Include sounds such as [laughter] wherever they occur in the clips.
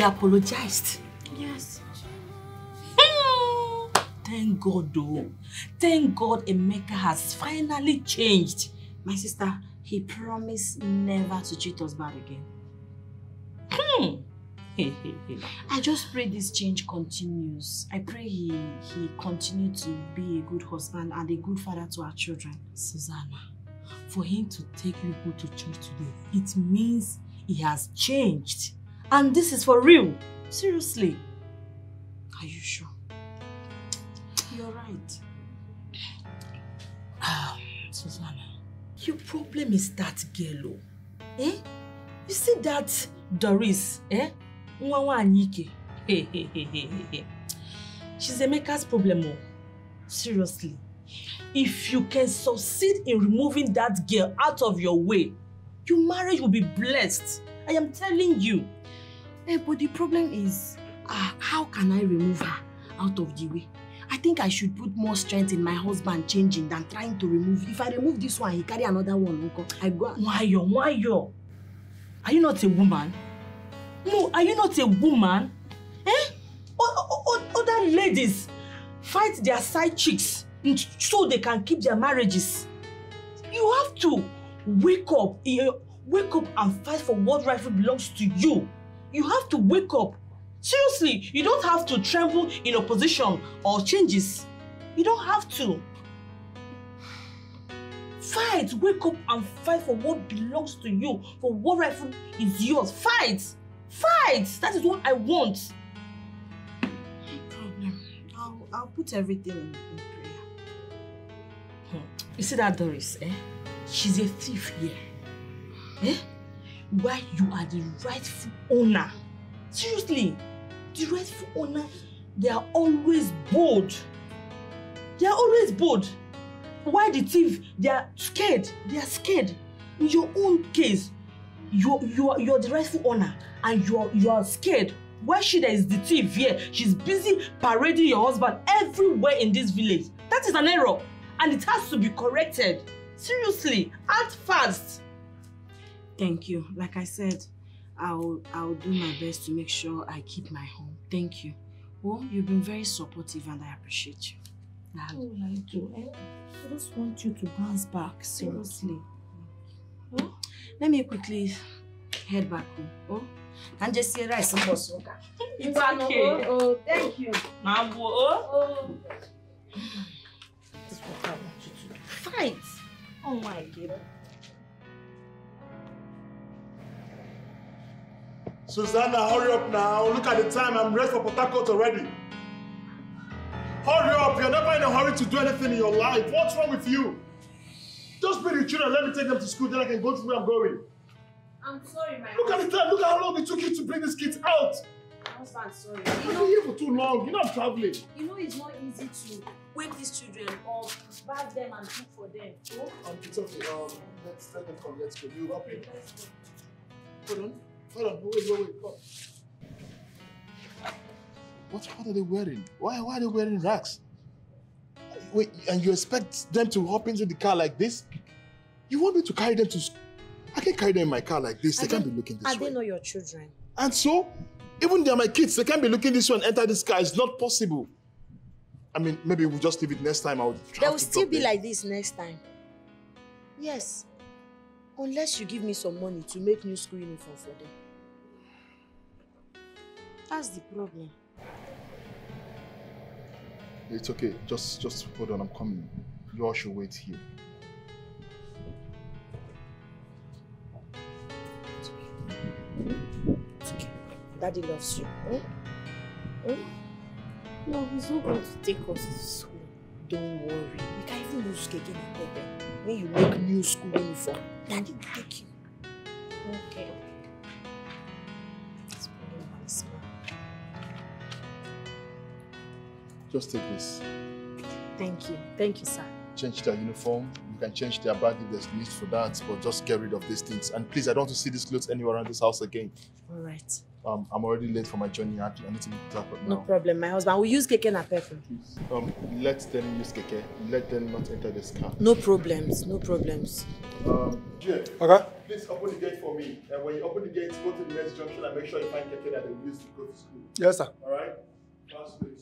He apologized. Yes. Thank God though. Thank God Emeka has finally changed. My sister, he promised never to treat us bad again. Hmm. [laughs] I just pray this change continues. I pray he he continue to be a good husband and a good father to our children. Susanna, for him to take you to church today, it means he has changed. And this is for real. Seriously. Are you sure? You're right. Ah, Susanna, your problem is that girl. oh. Eh? You see that Doris, eh? Nwa nwaanyị ike. Hey, hey, hey, hey, hey. She's problem. Oh. Seriously. If you can succeed in removing that girl out of your way, your marriage will be blessed. I am telling you. Eh, but the problem is, ah, how can I remove her out of the way? I think I should put more strength in my husband changing than trying to remove. If I remove this one, he carry another one. Uncle. I go. and- Why Wayo. Are you not a woman? No, are you not a woman? Eh? Other ladies fight their side chicks so they can keep their marriages. You have to wake up, eh, wake up and fight for what rightfully belongs to you. You have to wake up. Seriously, you don't have to tremble in opposition or changes. You don't have to. Fight, wake up and fight for what belongs to you, for what rightfully is yours. Fight, fight. That is what I want. No problem. I'll, I'll put everything in, in prayer. You see that Doris, eh? She's a thief here. Eh? Why you are the rightful owner. Seriously, the rightful owner, they are always bold. They are always bold. Why the thief? They are scared. They are scared. In your own case, you you are you are the rightful owner and you are you are scared. Why she there is the thief here? She's busy parading your husband everywhere in this village. That is an error and it has to be corrected. Seriously, act fast. Thank you. Like I said, I'll I'll do my best to make sure I keep my home. Thank you. Well, you've been very supportive and I appreciate you. What will I do? I just want you to bounce back, seriously. Oh, let me quickly head back home. Oh, and just see rice and boss. It's okay. Oh, oh, oh, thank you. Now, oh. Oh, This is what I want you to do. fight. Oh my God. Susanna, hurry up now. Look at the time. I'm ready for Port already. Hurry up. You're never in a hurry to do anything in your life. What's wrong with you? Just bring the children. Let me take them to school. Then I can go to where I'm going. I'm sorry, my Look at the time. Look at how long it took you to bring these kids out. husband. Sorry. I've been here for too long. You know I'm traveling. You know it's not easy to wake these children up, bath them and cook for them. Oh, Um, it's okay. Um, let's let them come. Let's go. You up here. Hold on. Hold on. Wait, wait, wait. Come. What, what are they wearing? Why, why are they wearing rags? Wait, and you expect them to hop into the car like this? You want me to carry them to school? I can't carry them in my car like this. They can't be looking this Are way. they not your children? And so, even they're my kids, they can't be looking this way and enter this car. It's not possible. I mean, maybe we'll just leave it next time. I'll They will still be like this next time. Yes. Unless you give me some money to make new school uniform for them. That's the problem. It's okay. Just just hold on. I'm coming. You all should wait here. It's okay. Daddy loves you. Eh? Eh? No, he's not going to take us to school. Don't worry. We can even use keke na pepe. When you make new school uniform, Daddy will take you. Okay. Just take this. Thank you. Thank you, sir. Change their uniform. You can change their bag if there's need for that, but just get rid of these things. And please, I don't want to see these clothes anywhere around this house again. All right. Um, I'm already late for my journey. I I need to be back No problem. My husband will use keke NAPEP. Please. Um, let them use keke. Let them not enter this car. No problems. No problems. Um, Jay, Okay. please open the gate for me. And when you open the gate, go to the next junction and make sure you find Keke that they use to go to school. Yes, sir. All right? Last please.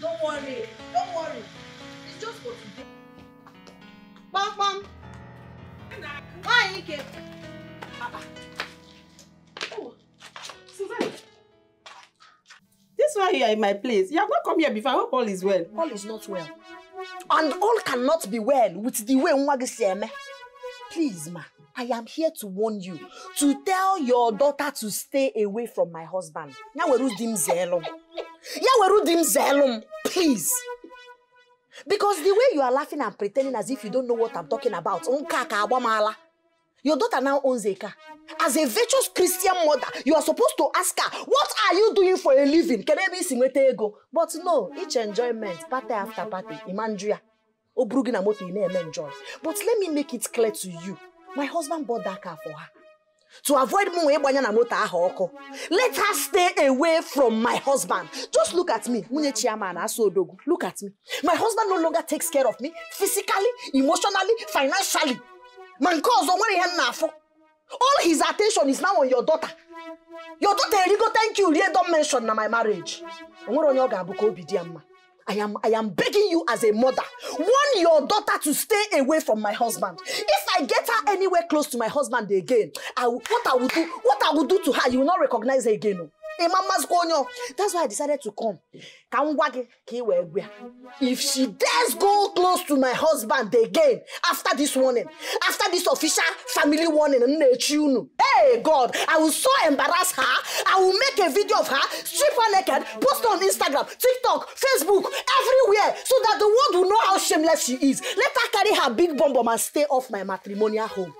Don't worry, don't worry. It's just for today. Pom Kpamkpam! Nwaanyị ike! This why you are in my place. You have not come here before. I hope all is well. All is not well. And all cannot be well with the way nwa gị si eme. Please, ma, I am here to warn you to tell your daughter to stay away from my husband. Ya were di m zeelu m. Ya were di m zeelu m, please. Because the way you are laughing and pretending as if you don't know what I'm talking about. Your daughter now owns a car. As a virtuous Christian mother, you are supposed to ask her, what are you doing for a living? Can ebe isi nweta ego? But no, each enjoyment, party after party, imanjuya. O buru na moto ị na-eme enjoy. But let me make it clear to you. My husband bought that car for her. To avoid mụ wee na moto ahụ ọkụ. Let her stay away from my husband. Just look at me. Nwunye Chiama na Aso Odogwu. Look at me. My husband no longer takes care of me physically, emotionally, financially. Ma nke ọzọ nwere ihe m na-afụ. All his attention is now on your daughter. Your daughter erigo thank you rie don mention na my marriage. O nwere onye ọ ga-abụ. I am, I am begging you as a mother, warn your daughter to stay away from my husband. If I get her anywhere close to my husband again, I what I will do, what I will do to her, you will not recognize her again. oh. Ị ma mmasịkwa. That's why I decided to come. If she dares go close to my husband again after this warning, after this official family warning, m. Hey God, I will so embarrass her. I will make a video of her, strip her naked, post on Instagram, TikTok, Facebook, everywhere, so that the world will know how shameless she is. Let her carry her big bomb bomb and stay off my matrimonial home.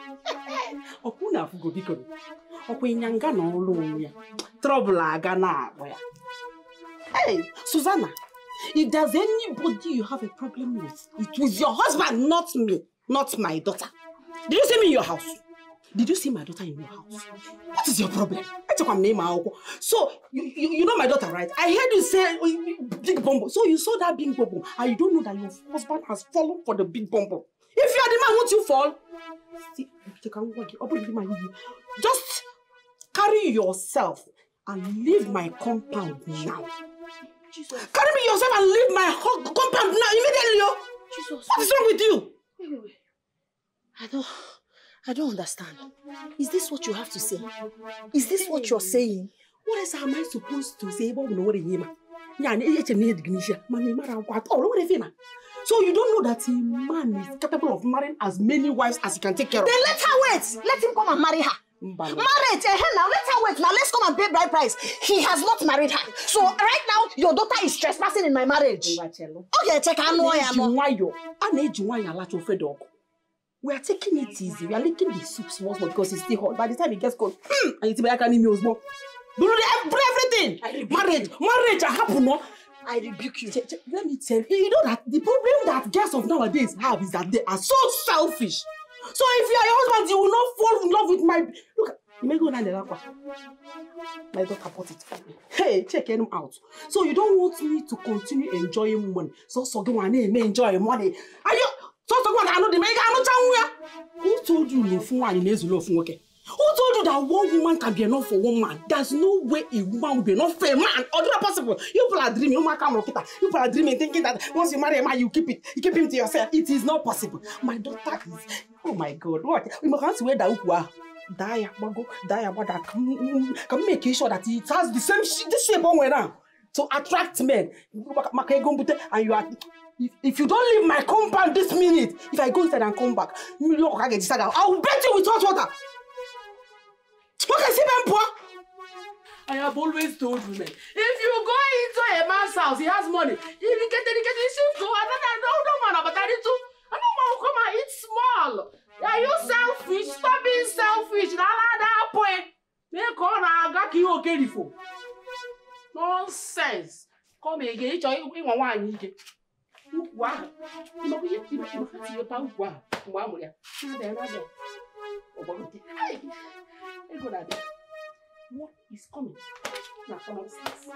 [laughs] ọkwụ na-afụgo biko. Ọkwa ịnyanga na onwe ya. Trọbụl aga na-akpọ hey susanna if there's anybody you have a problem with it was your husband not me not my daughter. Did you see me in your house? Did you see my daughter in your house? What is your problem? Echekwa m na ịma akwụkwọ so you, you, you know my daughter right? I heard you say oh, big bombo. So you saw that big bombo and you don't know that your husband has fallen for the big bombo if you are the man won't you fall See, you can the man. Just carry yourself and leave my compound now. Jesus, Carry me yourself and leave my ho- compound now immediately. oh. Jesus. What is wrong with you? Wait, wait, wait. I don't, I don't understand. Is this what you have to say? Is this what you're saying? What else am I supposed to say what you Yeah, and Oh, So you don't know that a man is capable of marrying as many wives as he can take care of. Then let her wait. Let him come and marry her. Marriage, eh, now let her wait. Now let's come and pay bride price. He has not married her. So right now, your daughter is trespassing in my marriage. Okay, check no, I nwayọ alacha ofe dị ọkụ we are taking it easy we are licking the soup small small because it's still hot by the time it gets cold hmm, aka n'ime ozugbo buru the buru everything marriage marriage ahapụ nọ I rebuke you. Che- che- let me tell you. You know that the problem that girls of nowadays have is that they are so selfish. So if you are your husband you will not fall in love with my look imego na ndelakwa my daughter bought it for me. Hey check him out. So you don't want me to continue enjoying money. So so gị nwa na-eme enjoy money. Ayo so so gị nwa ga-anụ dị ma ị ga-anụcha nwa ya who told you na ofu nwaanyị na-ezulu ofu nwoke who told you that one woman can be enough for one man? There's no way a woman will be enough for a man. Or not possible. You people are dreaming. Ụmụaka mụrụ kịta you people are dreaming thinking that once you marry a man you keep it you keep him to yourself. It is not possible. My daughter is oh my god what? Maka ntị wee daa ukwu ahụ daa ya gbago daa ya gbada ka m m- ka m make sure that it has the same sh- shape o nwere now to attract men. And you are if, if you don't leave my compound this minute if i go inside and come back i will bet you with hot water nwoke si be m pụọ I have always told women, if you go into a man's house, he has money. If you get it, get it, shift to another another man, but I need to. Another man will come and eat small. Are you selfish? Stop being selfish. Na ala that point. Make on a gaki okay for. Nonsense. Come again. Ịchọ ịnwa nwaanyị ike. Ukwu ahụ ịmakwa ihe ịma ịma ha tinyekwa ukwu ahụ mgbe a mụrụ ya na-abịa na-abịa ọgbọgote Ai! ego na-abịa what is coming? Na common sense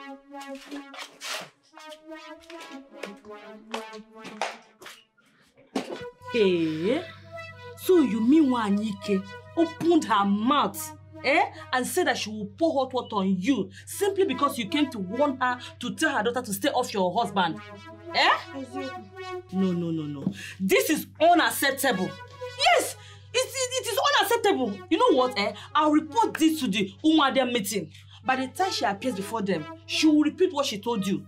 Hey, so you mean Wanyike opened her mouth eh, and said that she will pour hot water on you simply because you came to warn her to tell her daughter to stay off your husband? Eh? No, no, no, no. This is unacceptable. Yes, it, it, it is unacceptable. You know what? Eh? I'll report this to the Umuadia meeting. By the time she appears before them, she will repeat what she told you.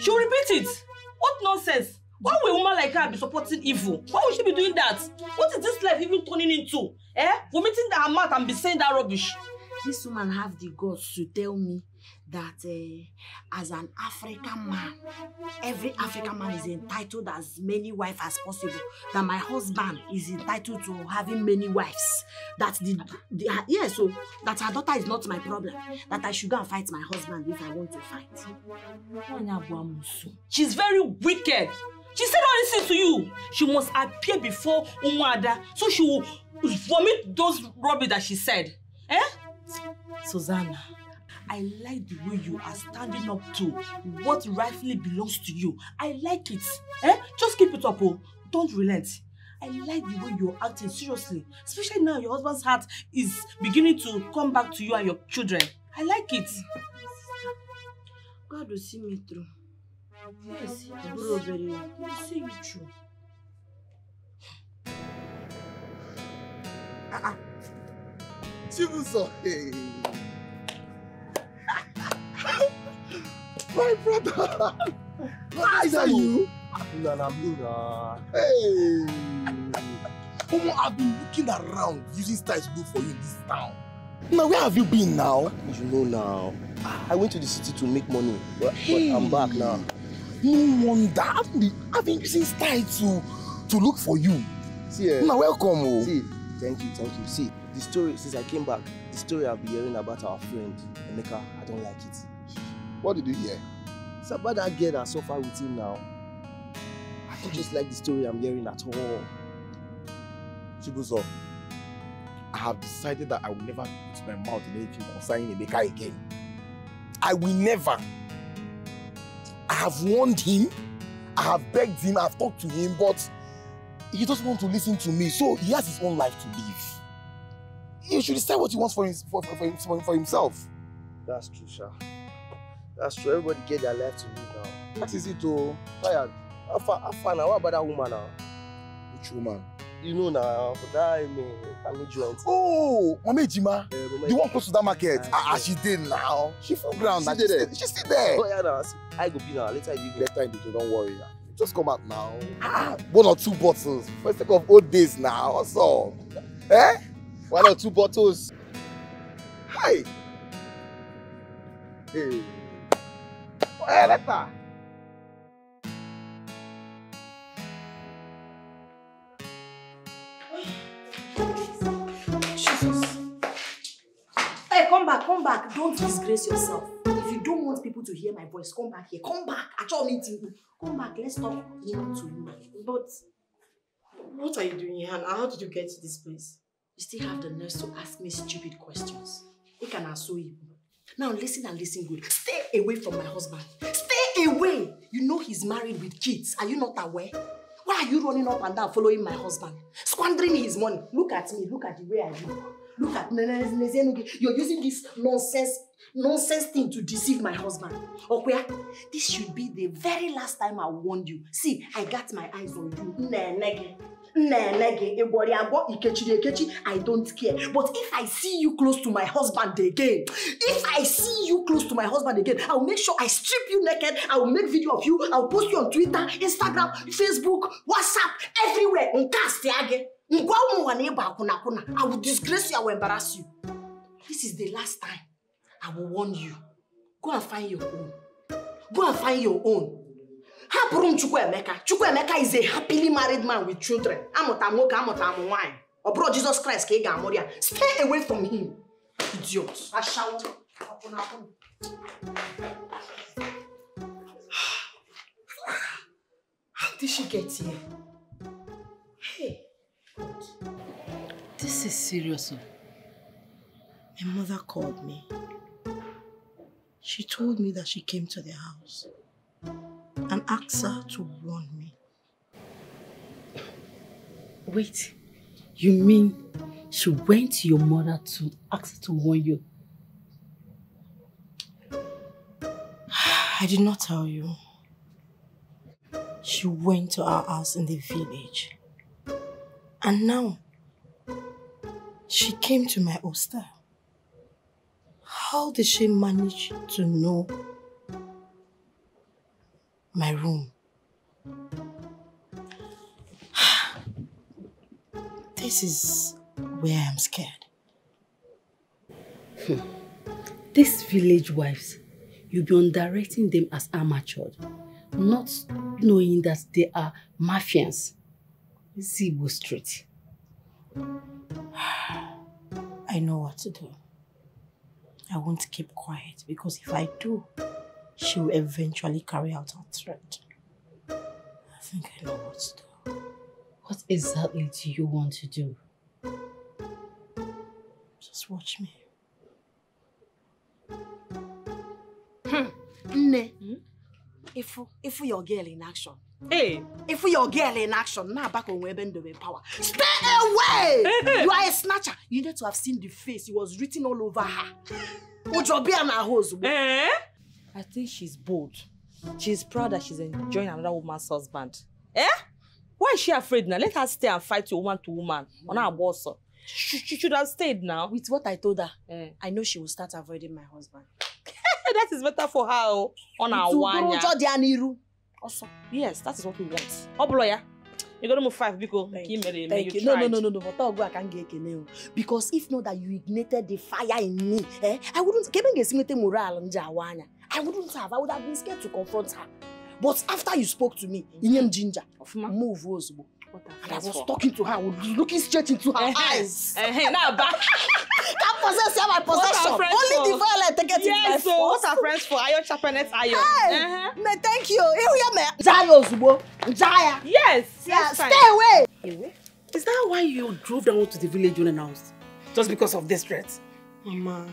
She will repeat it. What nonsense? Why will a woman like her be supporting evil? Why would she be doing that? What is this life even turning into? Eh? Vomiting her mouth and be saying that rubbish. This woman have the guts to tell me that uh, as an African man, every African man is entitled as many wives as possible. That my husband is entitled to having many wives. That the, the uh, yeah, so that her daughter is not my problem. That I should go and fight my husband if I want to fight. She's very wicked. She said all this to you. She must appear before Umuada so she will vomit those rubbish that she said. Eh? Susanna, I like the way you are standing up to what rightfully belongs to you. I like it. Eh? Just keep it up, oh. Don't relent. I like the way you're acting seriously. Especially now your husband's heart is beginning to come back to you and your children. I like it. God will see me through. Yes, I bro very well. I'll see you through. Chibuzo, hey. [laughs] My brother. Nice are you? Una na me na. Hey. Omo, I've been looking around using style to look for you in this town. Now, where have you been now? You know now. I went to the city to make money, but, but I'm back now. No wonder. I've been, I've been using style to to look for you. See, eh, Now, welcome. Oh. see, thank you, thank you. See, the story since I came back, the story I've been hearing about our friend Emeka, I don't like it. What did you hear? It's about that girl that suffer with him now. I don't just like the story I'm hearing at all. Chibuzo, I have decided that I will never put my mouth in anything concerning Emeka again. I will never. I have warned him, I have begged him, I have talked to him, but he doesn't want to listen to me, so he has his own life to live. He should decide what he wants for, his, for, for, for, for himself. That's true, Sha. That's true. Everybody get their life to live now. That is it, oh. Tired. How far, how far now? What about that woman now? Which woman? You know now, that me, family joint. Oh, Mama Ejima. Eh, Mama The one close to that market. Ah, Ah, ah, she did now. She full ground. She now. did She's it? still- still there. Oh yeah, now. I go be now. Later I give you. Later in the day, don't worry. Just come out now. Ah, one or two bottles. For the sake of old days now. What's up? Eh? One or two bottles. Hi. Hey. Eh, later. Come back. Don't disgrace yourself. If you don't want people to hear my voice, come back here. Come back. At your meeting. Come back. Let's talk woman to woman. But what are you doing here, Hannah? How did you get to this place? You still have the nerve to ask me stupid questions. You can also you. Now listen and listen good. Stay away from my husband. Stay away. You know he's married with kids. Are you not aware? Why are you running up and down following my husband? Squandering his money. Look at me. Look at the way I look. Look at You're using this nonsense, nonsense thing to deceive my husband. Okay? This should be the very last time I warned you. See, I got my eyes on you. Nnenege. Nnenege. Egwori agwo, ikechiri ekechi. I don't care. But if I see you close to my husband again, if I see you close to my husband again, I'll make sure I strip you naked. I will make video of you. I'll post you on Twitter, Instagram, Facebook, WhatsApp, everywhere. Nke a si age. Ngwa ụmụ nwa na ịgba akwụna akwụna. I will disgrace you. I will embarrass you. This is the last time. I will warn you. Go and find your own. Go and find your own. Hapụrụ m Chukwuemeka. Chukwuemeka is a happily married man with children. Amụta m nwoke, amụta m nwaanyị. Ọ bụrụ Jesus Christ ka ị ga-amụrụ ya. Stay away from him. Idiot. Akwụna. did she get here? This is serious. oh. My mother called me. She told me that she came to the house and asked her to warn me. Wait, you mean she went to your mother to ask her to warn you? I did not tell you. She went to our house in the village. And now, she came to my hostel. How did she manage to know my room? [sighs] This is where I'm scared. Hmm. These village wives, you'll be underrating them as amateurs, not knowing that they are mafians. Zibo Street. [sighs] I know what to do. I won't keep quiet because if I do, she will eventually carry out her threat. I think I know what to do. What exactly do you want to do? Just watch me. Hmm. Nne, hmm? If if your girl in action, Hey, if your girl in action, now back on web and power. Stay away! you are a snatcher. You need to have seen the face. It was written all over her. Ojobi and her hose. eh? I think she's bold. She's proud that she's enjoying another woman's husband. Eh? Why is she afraid now? Let her stay and fight to woman to woman on her boss. She, she should have stayed now. With what I told her, Eh. I know she will start avoiding my husband. [laughs] that is better for her oh, on her one. Uju dị ya n'iru. Also, yes, that is what we want. Oblo ya. You gotta move five because Thank you made it. Thank you you. No, no, tried. no, no. But ọgụ a ka m ga-ekele o. Because if not that you ignited the fire in me, eh, I wouldn't. Kebe m ga-esi nweta moral m ji awa anya. I wouldn't have. I would have been scared to confront her. But after you spoke to me, inye m ginger, move ozugbo. What are And I was talking to her, looking straight into her Eh-heh. eyes. [laughs] possess ya my possession. Only for? the violent take it in my yes, so what force. are friends for? Iron sharpened iron. Hey, Uh-huh. me thank you. Ihu ya me. Njaya ozugbo. Njaya. Yes. Yeah, yes, stay fine. away. Is that why you drove down to the village unannounced? Just because of this threat? Mama,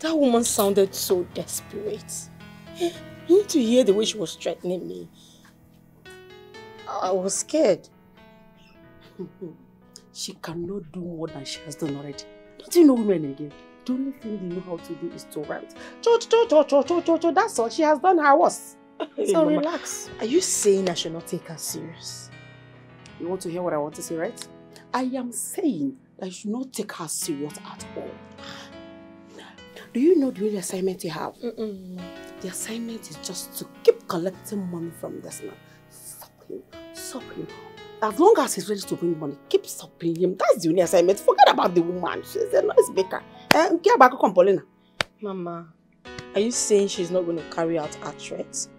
that woman sounded so desperate. You need to hear the way she was threatening me. I was scared. [laughs] She cannot do more than she has done already. Don't you know women again? The only thing they know how to do is to rant. Cho, cho, cho, cho, cho, cho, cho. That's all. She has done her worst. [laughs] So Mama, relax. Are you saying I should not take her serious? You want to hear what I want to say, right? I am saying that you should not take her serious at all. Do you know the only assignment you have? The assignment is just to keep collecting money from this man. Sup him, sup him. As long as he's ready to bring money, keep supping him. That's the only assignment. Forget about the woman. She's a nice baker. Eh, care about Paulina. Mama, are you saying she's not going to carry out her threats?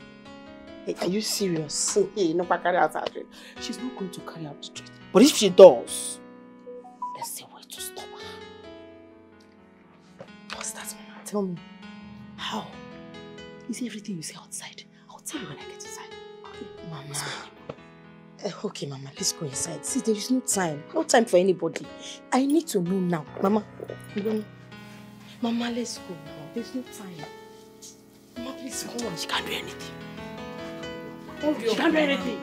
Like, are you serious? [laughs] Hey, no, carry out her threat. She's not going to carry out the threat. But if she does, there's a way to stop her. What's that, Mama? Tell me. How? You see everything you say outside. I'll tell you when I get inside. Okay? Mama. Eh, okay, Mama, let's go inside. See, there is no time. No time for anybody. I need to know now. Mama, Mama, let's go now. There's no time. Mama, please come on. She can't do anything. She can't do anything.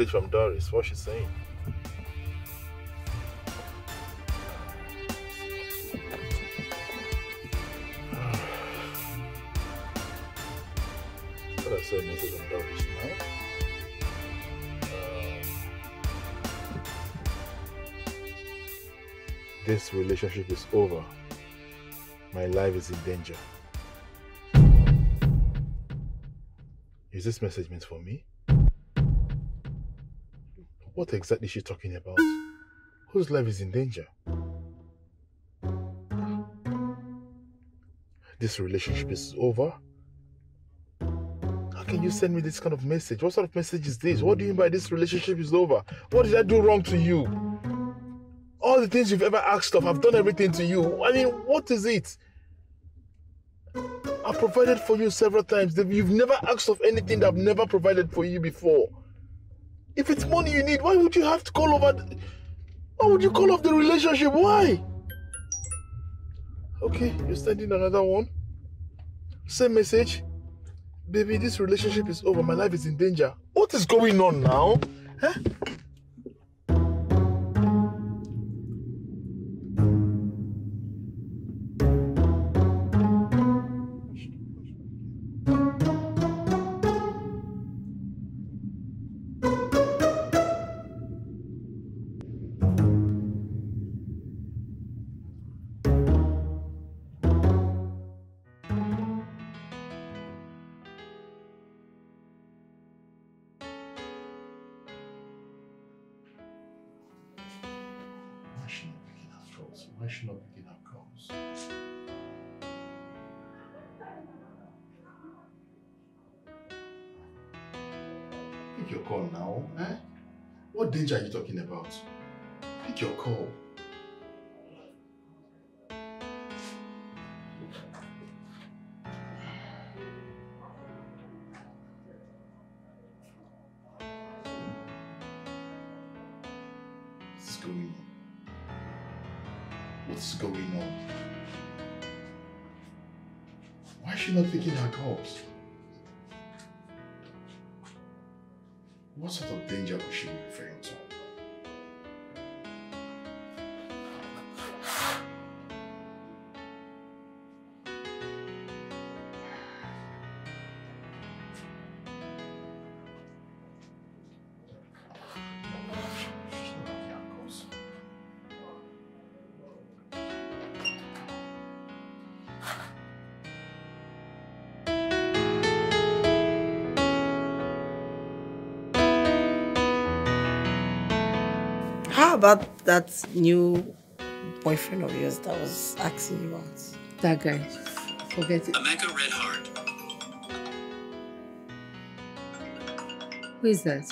Message from Doris. What's she saying? [sighs] What I say message from Doris now? Um, this relationship is over. My life is in danger. Is this message meant for me? What exactly is she talking about? Whose life is in danger? This relationship is over? How can you send me this kind of message? What sort of message is this? What do you mean by this relationship is over? What did I do wrong to you? All the things you've ever asked of, I've done everything to you. I mean, what is it? I've provided for you several times. You've never asked of anything that I've never provided for you before. If it's money you need, why would you have to call over? The, why would you call off the relationship? Why? Okay, you're sending another one. Same message. Baby, this relationship is over. My life is in danger. What is going on now? Huh? About that new boyfriend of yours that was asking you out? That guy. Forget it. Emeka Red Heart. Who is that?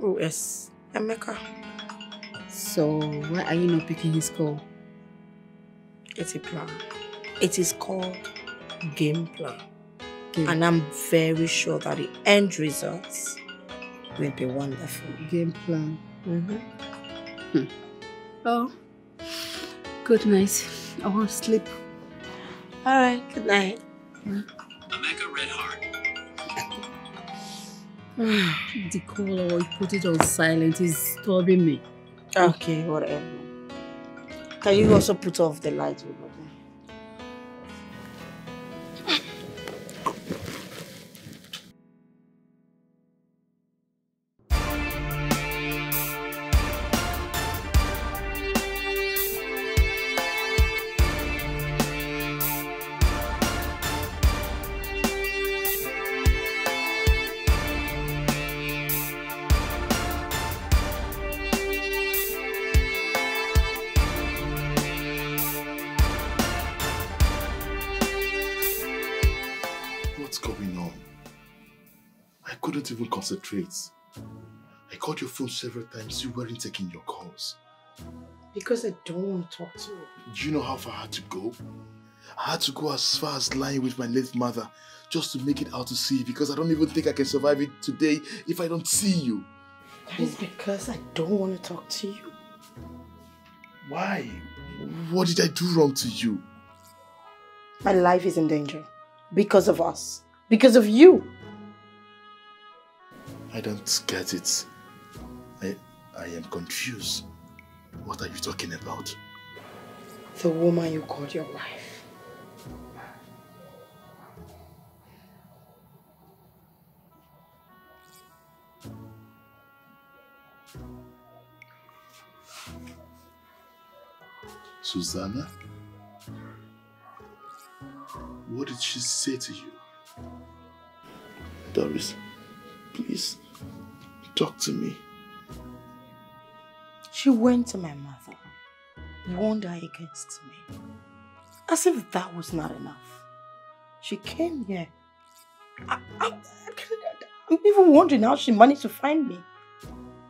Oh, yes. Emeka. So why are you not picking his call? It's a plan. It is called game plan. Game, And I'm very sure that the end results will be wonderful. game plan. Mm-hmm. Oh, good night. I want to sleep. All right, good night. Emeka Red Heart. [sighs] the call or put it on silent is disturbing me. Okay, whatever. Can you also put off the light I called your phone several times. You weren't taking your calls. Because I don't want to talk to you. Do you know how far I had to go? I had to go as far as lying with my late mother just to make it out to sea because I don't even think I can survive it today if I don't see you. That is because I don't want to talk to you. Why? What did I do wrong to you? My life is in danger. Because of us. Because of you. I don't get it. I, I am confused. What are you talking about? The woman you called your wife. Susanna? What did she say to you? Doris, please, talk to me. She went to my mother, warned her against me. As if that was not enough. She came here. I, I, I'm even wondering how she managed to find me.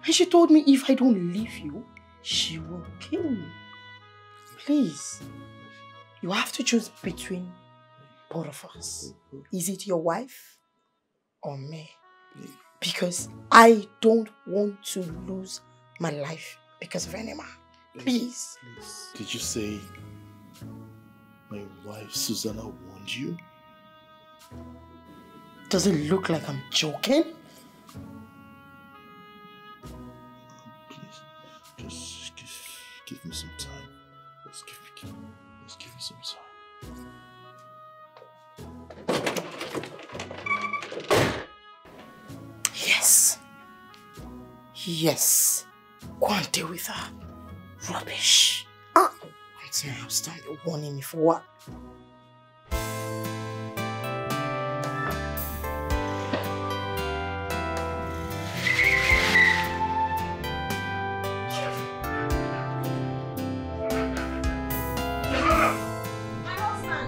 And she told me if I don't leave you, she will kill me. Please, you have to choose between both of us. Is it your wife or me? Because I don't want to lose my life because of any man. Please. Did you say my wife Susanna warned you? Does it look like I'm joking? Please, just give, give me some time. Just give me, give, just give me some time. Yes. Go and deal with her. Rubbish. Ah. Until now, stand warning me for what?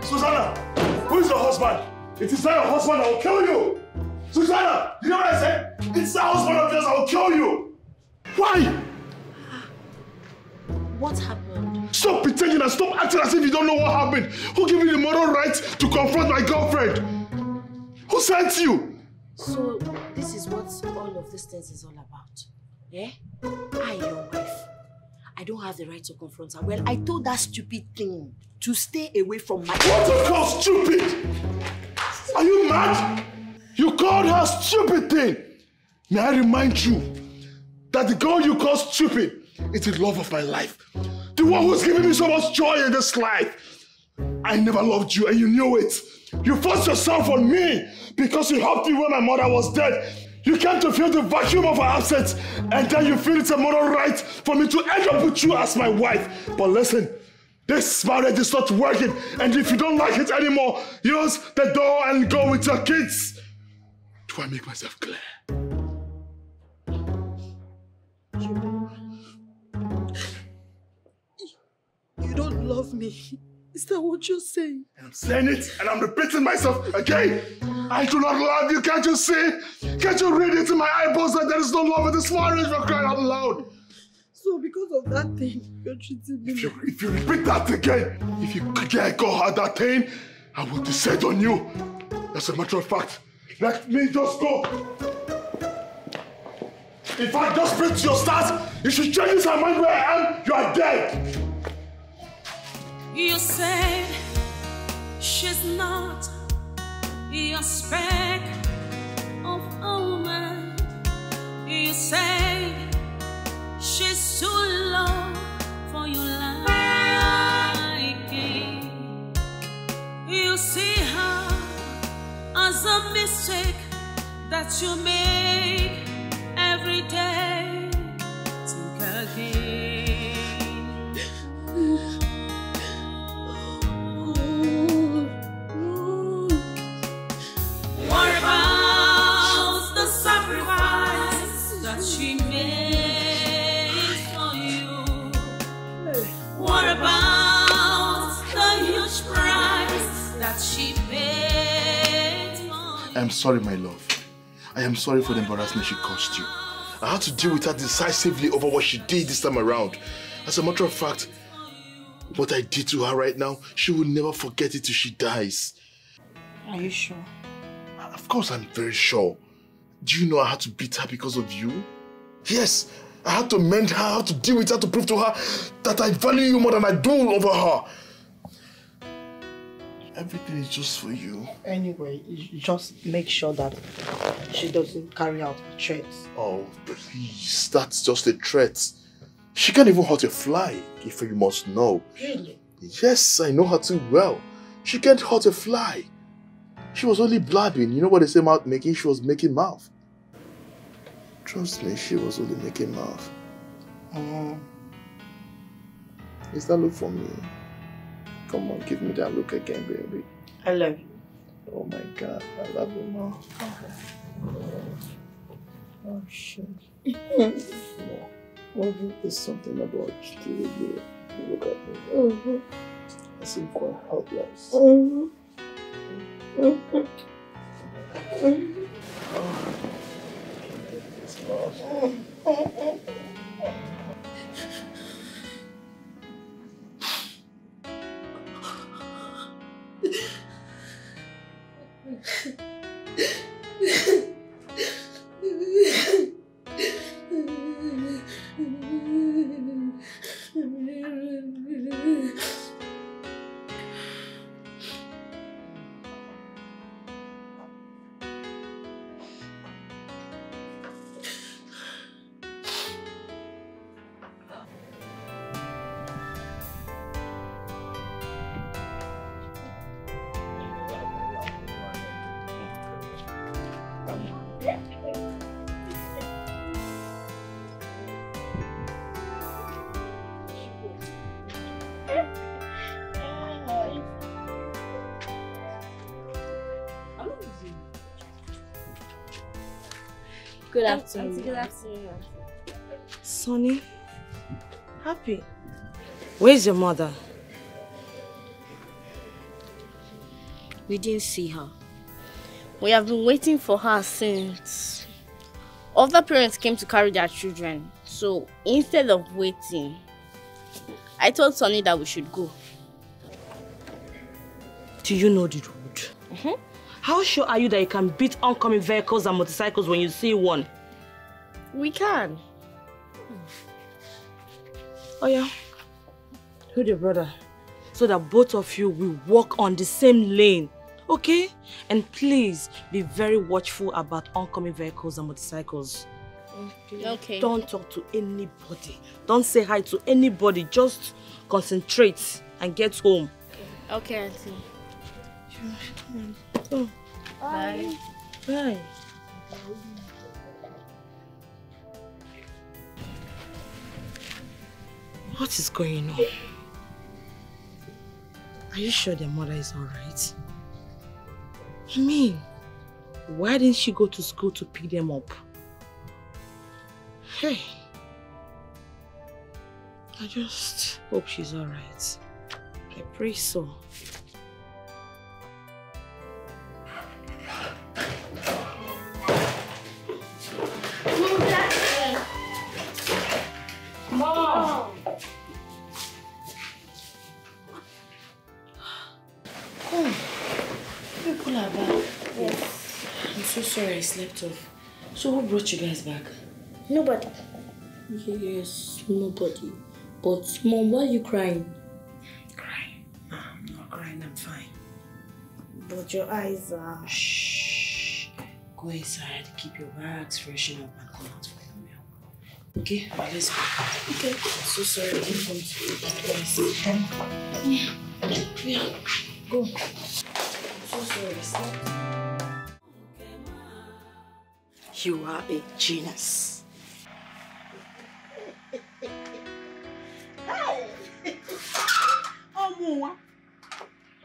Susanna! Who is your husband? It is not your husband, I will kill you! Susanna! You know what I said? It's the husband of yours, I will kill you! Why? What happened? Stop pretending and stop acting as if you don't know what happened. Who gave you the moral right to confront my girlfriend? Who sent you? So, this is what all of these things is all about. Yeah? I, your wife, I don't have the right to confront her. Well, I told that stupid thing to stay away from my... What you call stupid? Are you mad? You called her stupid thing. May I remind you that the girl you call stupid is the love of my life. The one who's giving me so much joy in this life. I never loved you and you knew it. You forced yourself on me because you helped me when my mother was dead. You came to feel the vacuum of her absence and then you feel it's a moral right for me to end up with you as my wife. But listen, this marriage is not working and if you don't like it anymore, use the door and go with your kids. Do I make myself clear? Love me. Is that what you're saying? I'm saying it and I'm repeating myself again. I do not love you, can't you see? Can't you read it in my eyeballs that there is no love in this marriage for crying out loud? So because of that thing, you're treating me If you, if you repeat that again, if you again call her that thing, I will decide on you. As a matter of fact, let me just go. If I just to your stars, if she changes her mind where I am, you are dead. You said she's not your spec of a woman. You say she's too low for your liking. You see her as a mistake that you make every day. Think again. Am sorry, my love. I am sorry for the embarrassment she caused you. I had to deal with her decisively over what she did this time around. As a matter of fact, what I did to her right now, she will never forget it till she dies. Are you sure? Of course, I'm very sure. Do you know I had to beat her because of you? Yes, I had to mend her, I had to deal with her to prove to her that I value you more than I do over her. Everything is just for you. Anyway, you just make sure that she doesn't carry out threats. Oh, please. That's just a threat. She can't even hurt a fly, if you must know. Really? Yes, I know her too well. She can't hurt a fly. She was only blabbing. You know what they say about making? She was making mouth. Trust me, she was only making mouth. Mm. Is that look for me? Come on, give me that look again, baby. I love you. Oh my god, I love you more. Oh shit. [laughs] no. Well, there's something about you. You look at me. Mm-hmm. I seem quite helpless. Mm-hmm. [laughs] Mm-hmm. Good afternoon. Good afternoon. Sonny, happy. Where's your mother? We didn't see her. We have been waiting for her since other parents came to carry their children. So instead of waiting, I told Sonny that we should go. Do you know the road? Mhm. How sure are you that you can beat oncoming vehicles and motorcycles when you see one? We can. Oh yeah. Hold your brother. So that both of you will walk on the same lane. Okay? And please be very watchful about oncoming vehicles and motorcycles. Okay. okay. Don't talk to anybody. Don't say hi to anybody. Just concentrate and get home. Okay, Auntie. Oh, Bye. bye. What is going on? Are you sure their mother is alright? I mean, why didn't she go to school to pick them up? Hey. I just hope she's alright. I pray so. Slept off. So who brought you guys back? Nobody. Yes, nobody. But mom, why are you crying? Crying. No, I'm not crying, I'm fine. But your eyes are... Shh. Go inside, keep your bags, freshen up, and come out for your meal. Okay, let's go. Okay. I'm so sorry I didn't come to you. Yes. Yeah, go. I'm so sorry You are a genius.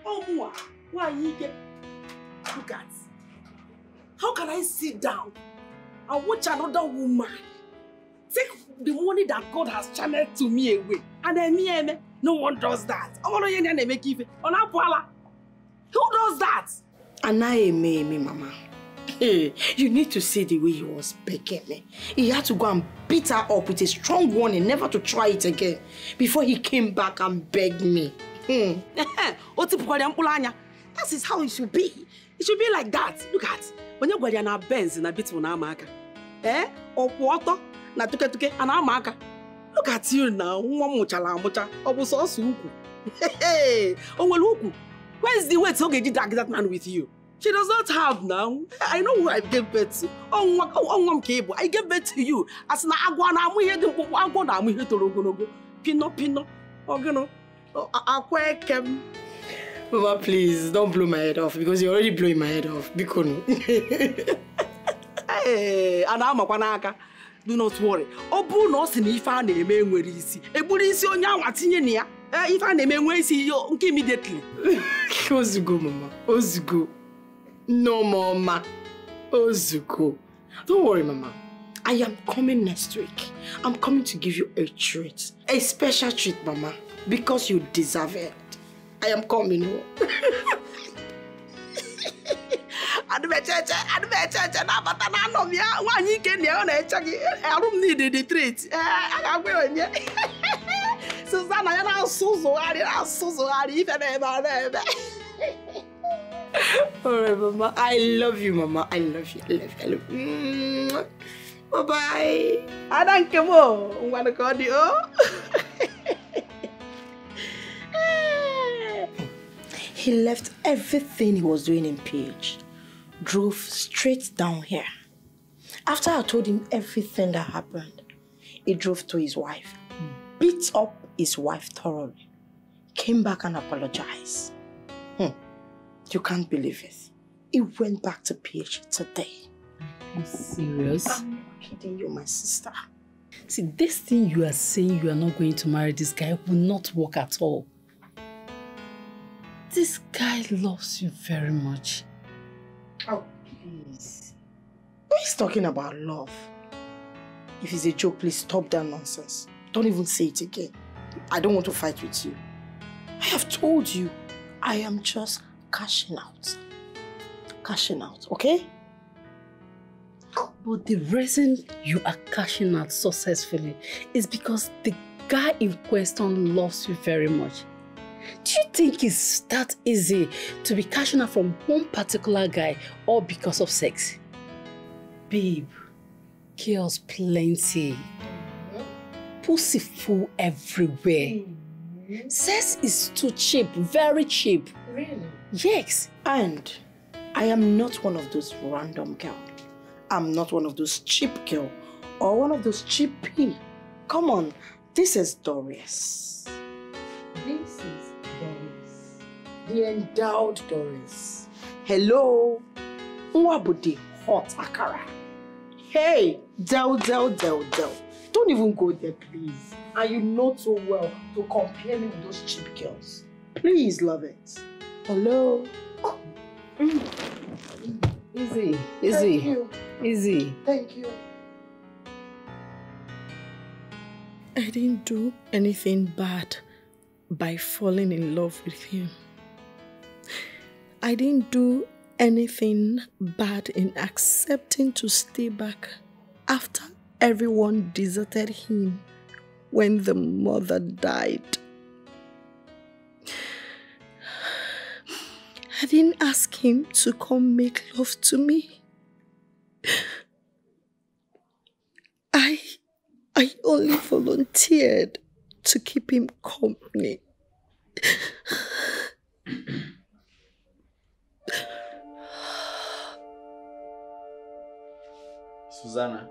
Ọmụnwa, nwanyị ike. Look at, how can I sit down and watch another woman take the money that God has channeled to me away and then me eme? Eh, no one does that. Ọ bụrụ ihe ndị a na-eme ka ife, ọ na-apụ. Who does that? Anaghị eme eme, mama. Hey, you need to see the way he was begging. He had to go and beat her up with a strong warning never to try it again before he came back and begged me. Hmm. [laughs] That is how it should be. It should be like that. Look at. Onye gwara ya na Benz na Beetle na-ama aka? Eh? Ọkwụ ọtọ na tuketuke a na-ama aka? Look at you now. Nwa m mụchara amụcha. Ọ bụ sọọsọ ukwu. [laughs] O nwere ukwu. Where is the ọ ga-eji drag that man with you? She does not have now. I know who I gave birth to. Oh, nwa oh, nwa m ka ị bụ. I gave birth to you. As na agwa na-amụ ihe dị mkpụmkpụ, agwọ na-amụ ihe toro ogologo. Pino pino. Ogino. Akwa eke m. Mama, please don't blow my head off because you're already blowing my head off. Biko no. [laughs] Ee, a na-amakwa n'aka. Do not worry. Ọ bụrụ na ọ sị na ife a na-eme nwere isi, egburu isi onye anwa tinye na ya. Ife a na-eme nwee isi nke immediately. [laughs] Ozugbo, mama. Ozugbo. No, mama. Ozugbo. Oh, don't worry, mama. I am coming next week. I'm coming to give you a treat. A special treat, mama. Because you deserve it. I am coming home. adịmecheche adịmecheche na-abata na anọ m ya nwaanyị ike na ọ na-eche gị arụ m a ga-agwa onye na-asụ Alright, Mama. I love you, Mama. I love you. I love you. I love you. Bye bye. Ada nke m o. Ngwanụ ka ọ dị o. He left everything he was doing in PH, drove straight down here. After I told him everything that happened, he drove to his wife, beat up his wife thoroughly, came back and apologized. You can't believe it. He went back to PH today. You serious? I'm not kidding you, my sister. See, this thing you are saying you are not going to marry this guy will not work at all. This guy loves you very much. Oh, please. Who is talking about love? If it's a joke, please stop that nonsense. Don't even say it again. I don't want to fight with you. I have told you, I am just cashing out. Cashing out, okay? But the reason you are cashing out successfully is because the guy in question loves you very much. Do you think it's that easy to be cashing out from one particular guy all because of sex? Babe, girls plenty. Pussy full everywhere. Mm-hmm. Sex is too cheap, very cheap. Really? Yes. And I am not one of those random girls. I'm not one of those cheap girl or one of those cheap pea. Come on, this is Doris. This is Doris. The endowed Doris. Hello. Nwabudi hot akara. Hey, Del, Del, Del, Del. Don't even go there, please. And you know too well to compare me with those cheap girls. Please love it. Hello. Easy, easy, Thank you. easy. Thank you. I didn't do anything bad by falling in love with him. I didn't do anything bad in accepting to stay back after everyone deserted him when the mother died. I didn't ask him to come make love to me. I I only volunteered to keep him company. Susanna.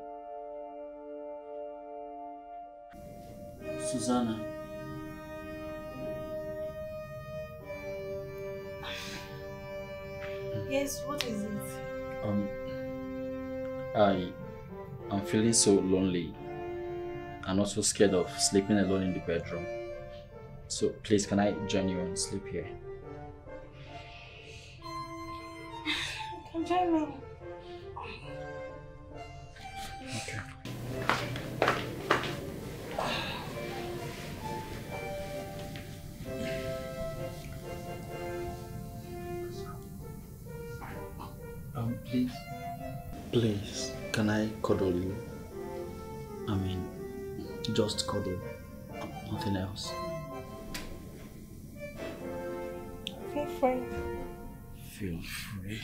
Susanna. Yes, what is it? Um, I am feeling so lonely and also scared of sleeping alone in the bedroom. So please, can I join you and sleep here? [sighs] Come join me. Please, can I cuddle you? I mean, just cuddle, nothing else. Feel free. Feel free.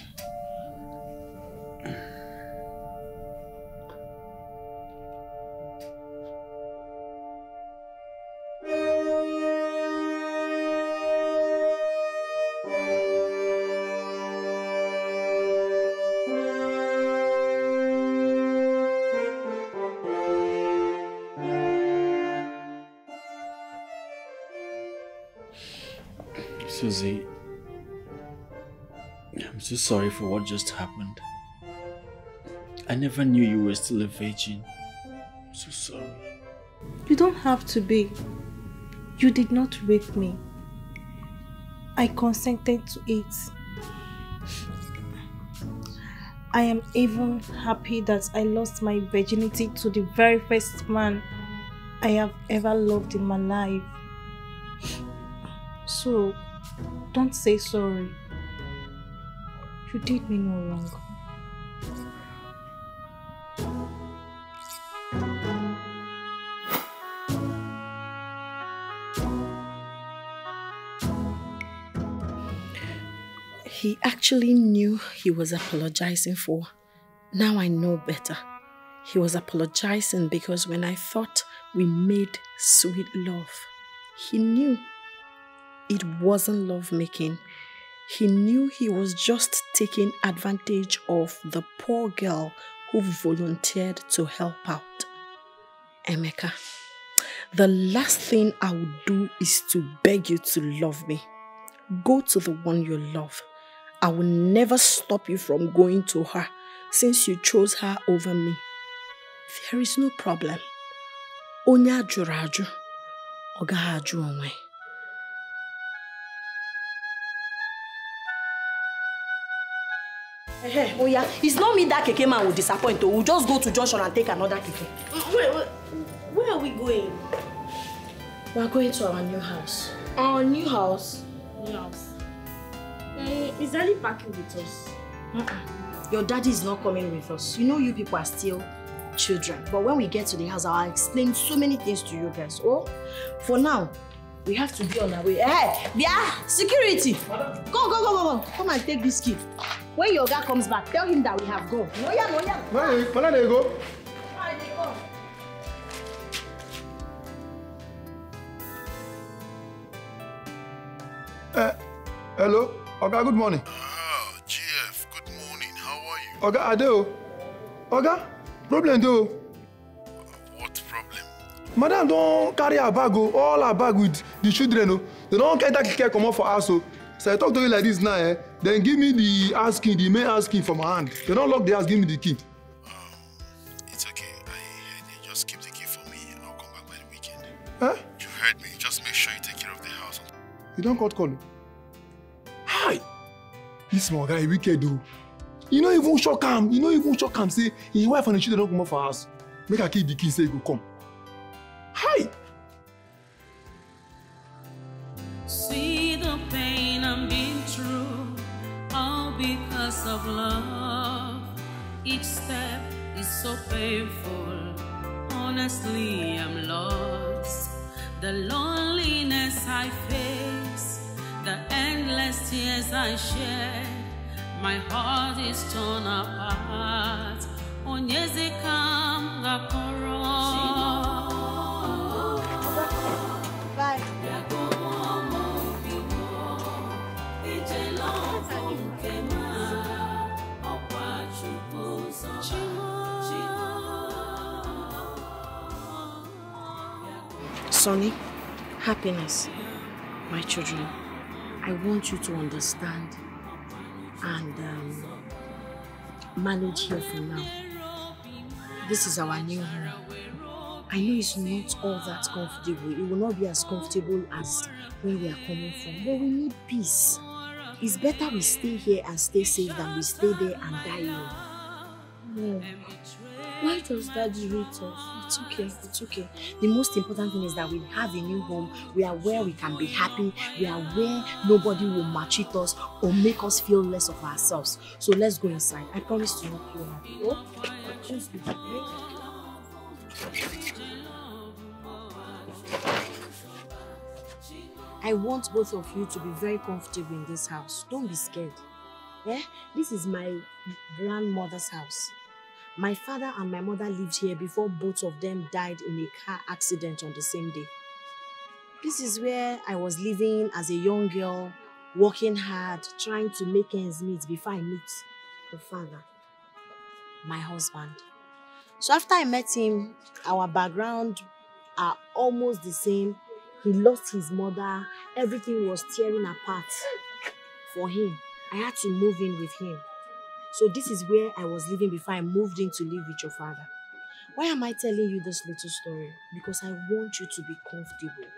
Sorry for what just happened. I never knew you were still a virgin. I'm so sorry. You don't have to be. You did not rape me. I consented to it. I am even happy that I lost my virginity to the very first man I have ever loved in my life. So, don't say sorry. You did me no wrong. He actually knew he was apologizing for. Now I know better. He was apologizing because when I thought we made sweet love, he knew it wasn't love making. He knew he was just taking advantage of the poor girl who volunteered to help out. Emeka, the last thing I would do is to beg you to love me. Go to the one you love. I will never stop you from going to her since you chose her over me. There is no problem. Onye ajụrụ onwe. Hey, oh yeah, it's not me that keke man will disappoint. Oh, we'll just go to junction and take another keke. Wait, wait, where are we going? We are going to our new house. Our new house? New house. Mm, is Daddy packing with us? Uh-uh. Your daddy is not coming with us. You know you people are still children. But when we get to the house, I'll explain so many things to you guys. Oh, for now, we have to be on our way. Hey, yeah, security. Go, go, go, go, go. Come and take this key. When your guy comes back, tell him that we have gone. No, yeah, no, yeah. Where, where they go? Uh, hello, Oga, good morning. Ah, GF, good morning. How are you? Oga, Adeo. Oga, problem though. What problem? Madam don carry her bag o, all her bag with the children o. They don enter keke comot for house o. So I talk to you like this now, eh? Then give me the house key, the main house key for my hand. They don lock the house, give me the key. It's okay. I heard you. Just keep the key for me and I'll come back by the weekend. Huh? You heard me. Just make sure you take care of the house. You don cut call o. Hi! This small guy wicked o. You no even shock am, you no even shock am say him wife and him children don comot for house. Make I keep the key say he go come. Hi! Painful. Honestly, I'm lost. The loneliness I face, the endless tears I shed. My heart is torn apart. Onyezekam gakoro. Sonny, happiness, my children, I want you to understand and um, manage here for now. This is our new home. I know it's not all that comfortable. It will not be as comfortable as where we are coming from, but we need peace. It's better we stay here and stay safe than we stay there and die young. No. Why does Daddy hate us? It's okay, it's okay. The most important thing is that we have a new home. We are where we can be happy. We are where nobody will maltreat us or make us feel less of ourselves. So let's go inside. I promise to make you happy. Oh. I want both of you to be very comfortable in this house. Don't be scared. Yeah? This is my grandmother's house. My father and my mother lived here before both of them died in a car accident on the same day. This is where I was living as a young girl, working hard, trying to make ends meet before I meet the father, my husband. So after I met him, our background are almost the same. He lost his mother. Everything was tearing apart for him. I had to move in with him. So this is where I was living before I moved in to live with your father. Why am I telling you this little story? Because I want you to be comfortable.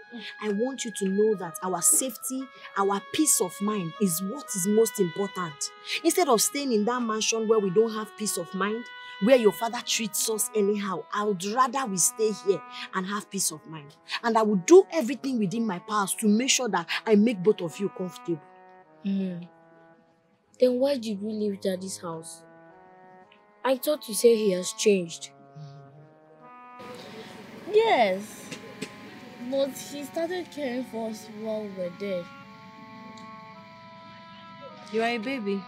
I want you to know that our safety, our peace of mind is what is most important. Instead of staying in that mansion where we don't have peace of mind, where your father treats us anyhow, I would rather we stay here and have peace of mind. And I will do everything within my powers to make sure that I make both of you comfortable. Mm. Then why did we leave daddy's house? I thought you said he has changed. Yes, but he started caring for us while we were there. You are a baby.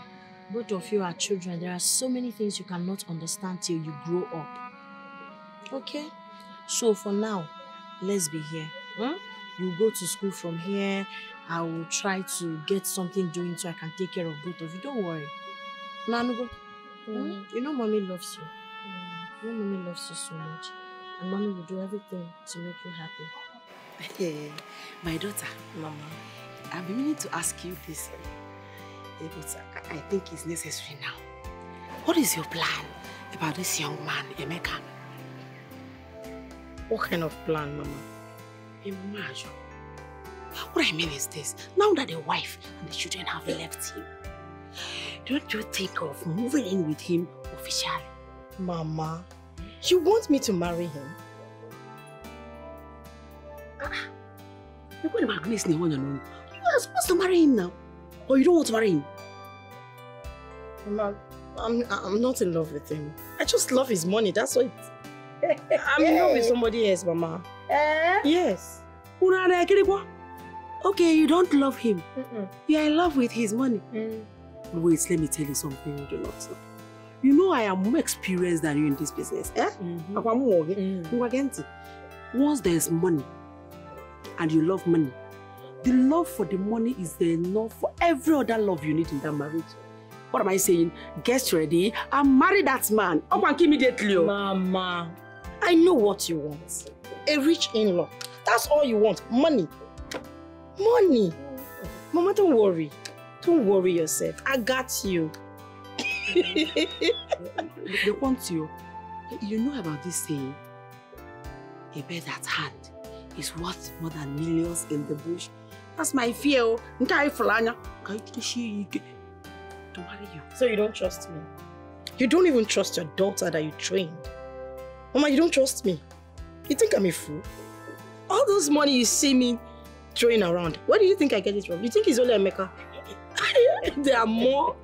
Both of you are children. There are so many things you cannot understand till you grow up. Okay? So for now, let's be here. Hmm? You go to school from here. I will try to get something doing so I can take care of both of you. Don't worry. Nanugo. Hmm? You know mommy loves you. You know mommy loves you so much. And mommy will do everything to make you happy. My daughter, Mama, I've been meaning to ask you this, eh, but I- I think it's necessary now. What is your plan about this young man, Emeka? What kind of plan, Mama? Imagine. What I mean is this, now that the wife and the children have left him, don't you think of moving in with him officially? Mama, you want me to marry him? You're going about goodness, you are supposed to marry him now. Or you don't want to marry him? Mama, I'm, I'm not in love with him. I just love his money, that's why. [laughs] I'm in love with [laughs] somebody else, Mama. Eh? Yes. Una Kirikwa. Okay, you don't love him. You are in love with his money. Wait, let me tell you something you do not know. You know I am more experienced than you in this business. Eh? Gee ntị. Once there's money and you love money, the love for the money is the enough for every other love you need in that marriage. What am I saying? Get ready and marry that man. Up and immediately. Mama, I know what you want. A rich in-law. That's all you want. Money. Money. Mama, don't worry. Don't worry yourself. I got you. [laughs] They want you. You know about this saying? A bird at hand is worth more than millions in the bush. That's my fear. oh. Nke a ifụrụ anya ka ichie ya ike you. So you don't trust me? You don't even trust your daughter that you trained. Mama, you don't trust me. You think I'm a fool? All those money you see me throwing around, where do you think I get it from? You think it's only Emeka? [laughs] there are more,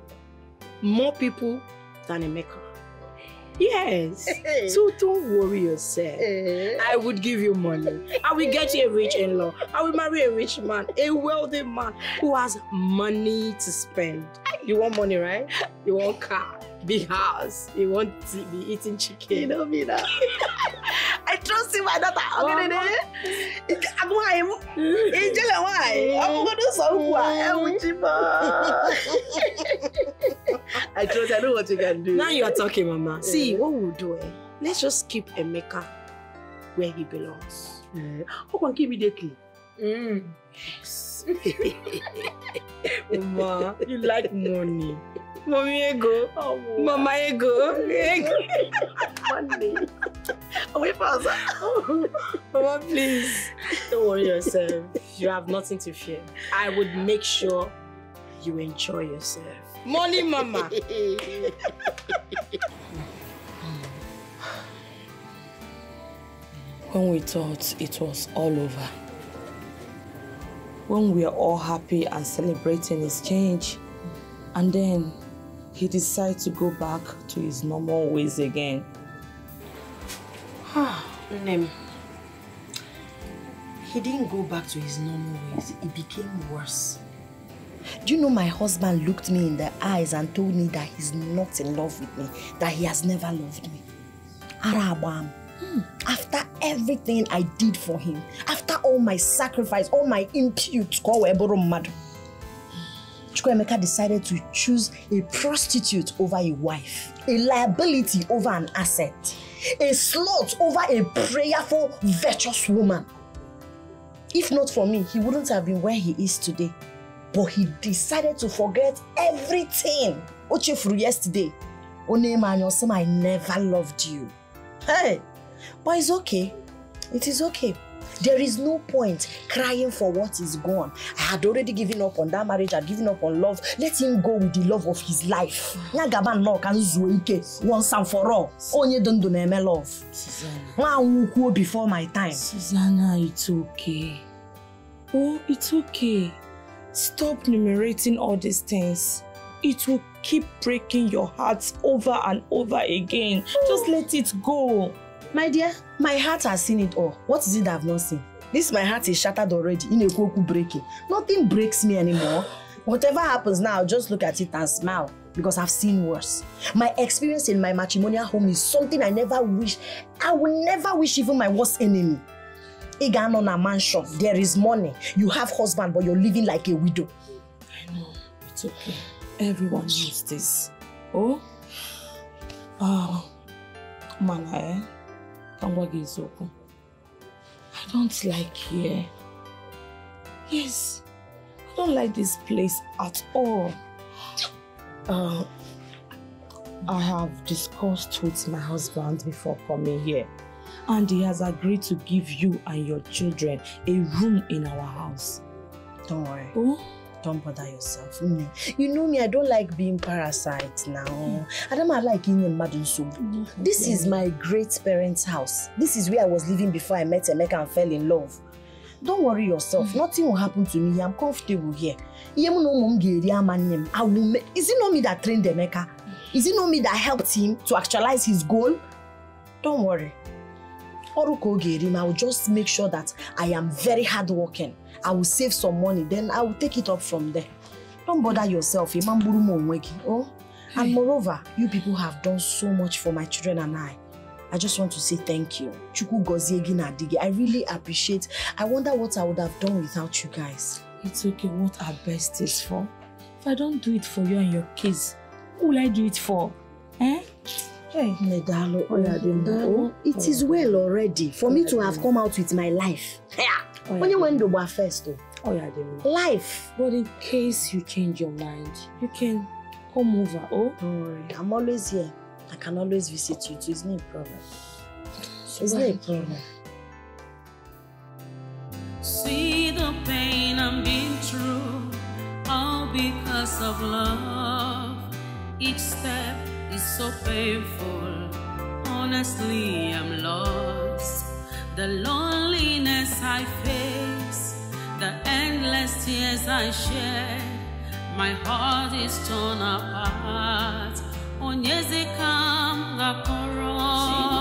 more people than Emeka. Yes. [laughs] So don't worry yourself. Eh? I would give you money. I will get you a rich in-law. I will marry a rich man, a wealthy man who has money to spend. You want money, right? You want car, big house. Want to be eating chicken. You know me now. [laughs] I trust you, my daughter. Okay, Dede. Agwa emu. Ijele why? I'm gonna do some eh, [laughs] I trust. I know what you can do. Now you are talking, Mama. See, what we'll do, eh? Let's just keep Emeka where he belongs. Ọkwa nke immediately. Yes. [laughs] Mama, you like money. Mommy ego. Mama ego. Ego. Money. [laughs] Wait for us. [laughs] Mama, please. Don't worry yourself. You have nothing to fear. I would make sure you enjoy yourself. Money, Mama. when we thought it was all over, when we are all happy and celebrating his change, and then he decides to go back to his normal ways again. Ah, Nem, he didn't go back to his normal ways. It became worse. Do you know my husband looked me in the eyes and told me that he's not in love with me, that he has never loved me? Arabam. After everything I did for him, after all my sacrifice, all my impute, Chukwuemeka decided to choose a prostitute over a wife, a liability over an asset, a slut over a prayerful, virtuous woman. If not for me, he wouldn't have been where he is today. But he decided to forget everything. Ochefuru yesterday. Onemanyo I never loved you. Hey, but it's okay. It is okay. There is no point crying for what is gone. I had already given up on that marriage, I had given up on love. Let him go with the love of his life. Nyagaba nnọọ ka nzuo ike once and for all. Onye dị ndụ na-eme love. Nwa anwụ kwuo before my time. Susanna, it's okay. Oh, it's okay. Stop numerating all these things. It will keep breaking your heart over and over again. Just let it go. My dear, my heart has seen it all. What is it I've not seen? This my heart is shattered already. In a okwu breaking. Nothing breaks me anymore. Whatever happens now, just look at it and smile because I've seen worse. My experience in my matrimonial home is something I never wish. I will never wish even my worst enemy. Ị ga-anọ na mansion, there is money. You have husband, but you're living like a widow. I know, it's okay. Everyone knows this. Oh? [sighs] Oh. Mana, eh? Ka m gwa. I don't like here. Yes, I don't like this place at all. Uh, I have discussed with my husband before coming here, and he has agreed to give you and your children a room in our house. Don't worry. Oh? Don't bother yourself. Mm. You know me, I don't like being parasite now. I don't like inye mmadụ nsogbu. This is my great parents' house. This is where I was living before I met Emeka and fell in love. Don't worry yourself. Nothing will happen to me. I'm comfortable here. I will ma- Is it not me that trained Emeka? Is it not me that helped him to actualize his goal? Don't worry. Ọrụ ka ọ ga-eri m, I will just make sure that I am very hardworking. I will save some money, then I will take it up from there. Don't bother yourself. Oh? And moreover, you people have done so much for my children and I. I just want to say thank you. Chukwu gozie gị na di gị. I really appreciate. I wonder what I would have done without you guys. It's okay what our best is for. If I don't do it for you and your kids, who will I do it for? Eh? Hey. Medalo. yeah, then. Daalụ. It is well already for me to have come out with my life. [laughs] Yeah. Onye nwe ndụ gba first. yeah, then. Oh, Life. But in case you change your mind, you can come over. Oh, don't worry. I'm always here. I can always visit you too. It's not a problem. It's not a problem. See the pain I'm being through, all because of love. Each step is so painful. Honestly, I'm lost. The loneliness I face, the endless tears I shed. My heart is torn apart. Onyeze kam gakoro.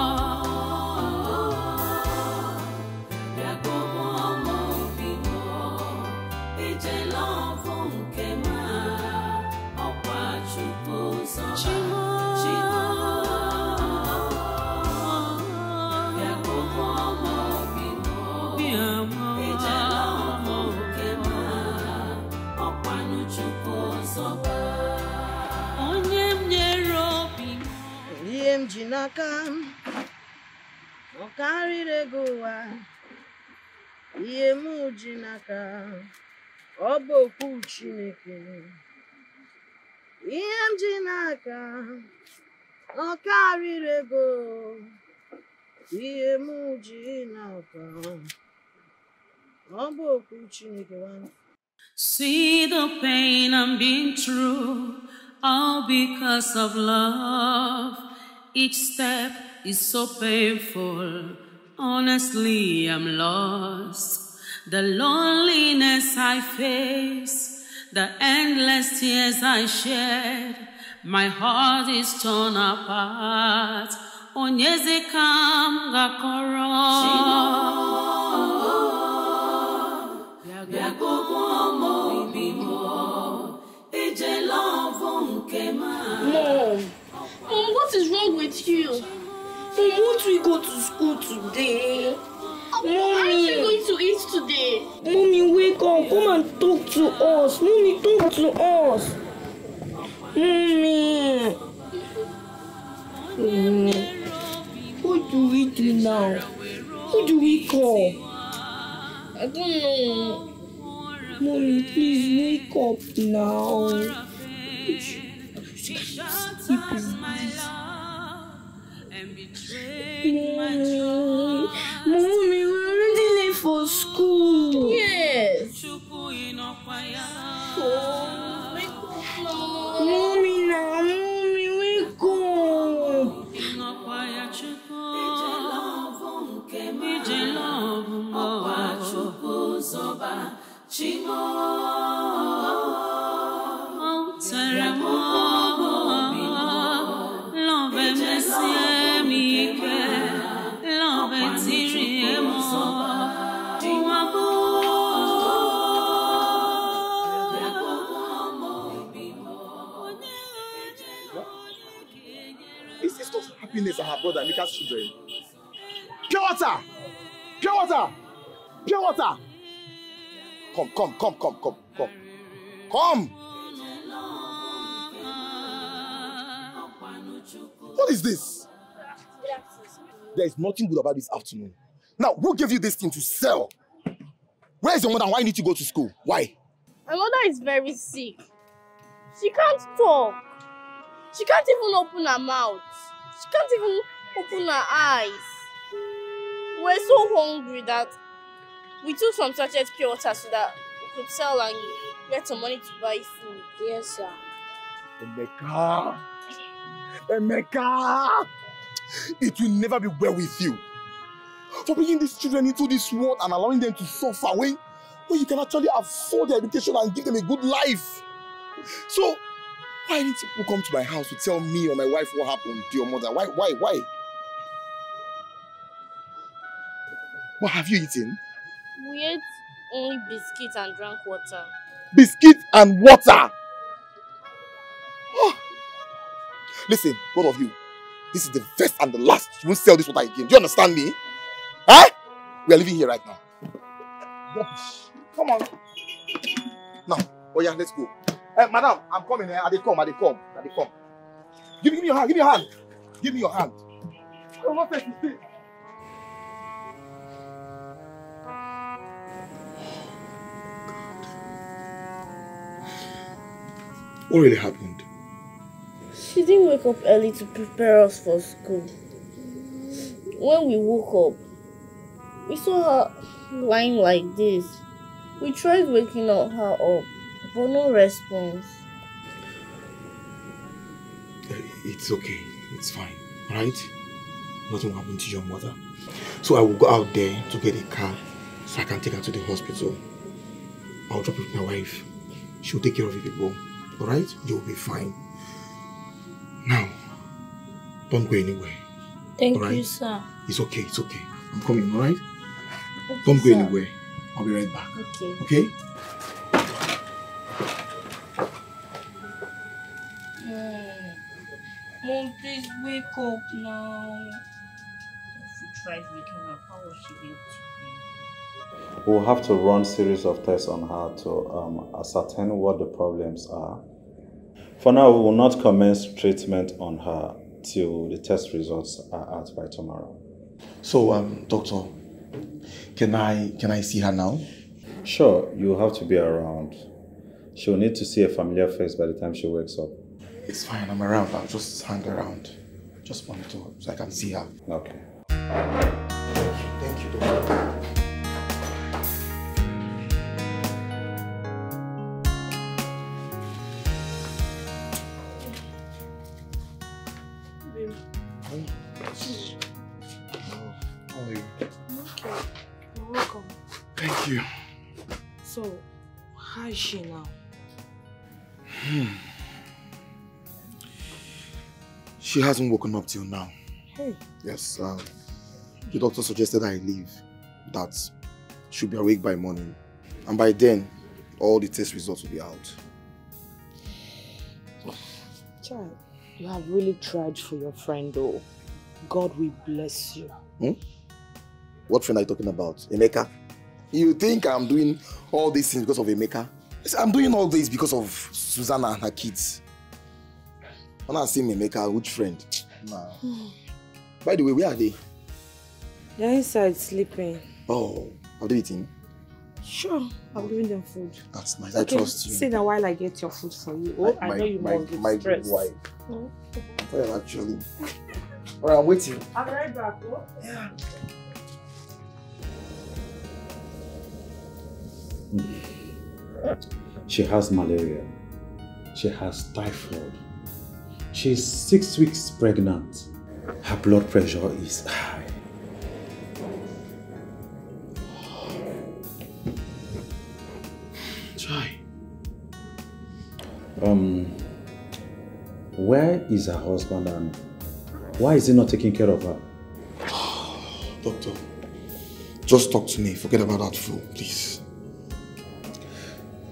Chineke m ọ Chineke See the pain I'm being through, all because of love. Each step is so painful. Honestly, I'm lost. The loneliness I face, the endless tears I shed. My heart is torn apart. Onyeze kam gakoro. What is wrong with you? Mom, won't we go to school today? Mommy. Aren't we going to eat today? Mommy, wake up. Come and talk to us. Mommy, talk to us. Mommy. Mommy. What do we do now? Who do we call? I don't know. Mommy, please wake up now. Sleep is Mommy, Mommy, we're already late for school. Yes. Oh, wake up now. Mommy, now, Mommy, wake up. Is happiness and her brother Emeka's children? Pure water! Pure water! Pure water! Come, come, come, come, come, come. Come! What is this? There is nothing good about this afternoon. Now, who gave you this thing to sell? Where is your mother? Why you need to go to school? Why? My mother is very sick. She can't talk. She can't even open her mouth. She can't even open her eyes. We're so hungry that we took some sachet pure water so that we could sell and get some money to buy food. Yes, sir. Emeka! Emeka! It will never be well with you. For bringing these children into this world and allowing them to suffer when, when you can actually afford their education and give them a good life. So, why did people come to my house to tell me or my wife what happened to your mother? Why, why, why? What have you eaten? We ate only biscuits and drank water. Biscuit and water! Oh. Listen, both of you, this is the first and the last. You won't sell this water again. Do you understand me? Huh? We are living here right now. Come on. Now, oh yeah, let's go. Eh, madam, I'm coming. Eh? Are they come? Are they come? Are they come? Give me, give me your hand. Give me your hand. Give me your hand. I don't. What really happened? She didn't wake up early to prepare us for school. When we woke up, we saw her lying like this. We tried waking her up, no response. It's okay. It's fine. Alright? Nothing will happen to your mother. So I will go out there to get a car so I can take her to the hospital. I'll drop it with my wife. She'll take care of you people. Alright? You'll be fine. Now, don't go anywhere. Thank you, sir. It's okay, it's okay. I'm coming, alright? Okay, Don't go sir. anywhere. I'll be right back. Okay. Okay? Mom, Mom, please wake up now. If we tried waking up, how will she be able to We'll have to run series of tests on her to um, ascertain what the problems are. For now, we will not commence treatment on her till the test results are out by tomorrow. So, um, doctor, can I can I see her now? Sure, you have to be around. She'll need to see a familiar face by the time she wakes up. It's fine, I'm around. I'll just hang around. Just monitor so I can see her. Okay. Thank you, doctor. She hasn't woken up till now. Hey. Yes, um, the doctor suggested I leave. That she'll be awake by morning. And by then, all the test results will be out. Child, you have really tried for your friend though. God will bless you. Hmm? What friend are you talking about? Emeka? You think I'm doing all these things because of Emeka? I'm doing all this because of Susanna and her kids. When I see Emeka, good friend? Nah. By the way, where are they? They're inside sleeping. Oh, have they eaten? Sure, I'm giving them food. That's nice. I trust you. Sit down while I get your food for you. Oh, I my, know you my, must be my stressed. wife. Mm. Well, actually. Alright, I'm waiting. I'll be right back. Oh. Yeah. She has malaria. She has typhoid. She's six weeks pregnant. Her blood pressure is high. Try. Um, where is her husband and why is he not taking care of her? [sighs] Doctor, just talk to me. Forget about that fool, please.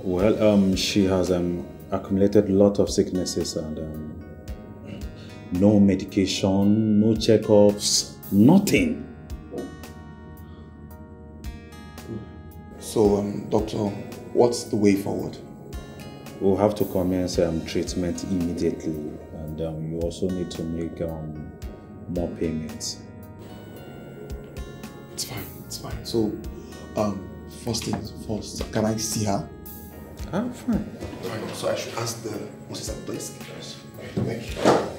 Well, um, she has um, accumulated a lot of sicknesses and um, no medication, no checkups, nothing. So, um, doctor, what's the way forward? We'll have to commence um, treatment immediately and um, you also need to make um, more payments. It's fine, it's fine. So, um, first things first, can I see her? I'm fine. Fine, so I should ask the what's at the desk? Thank you.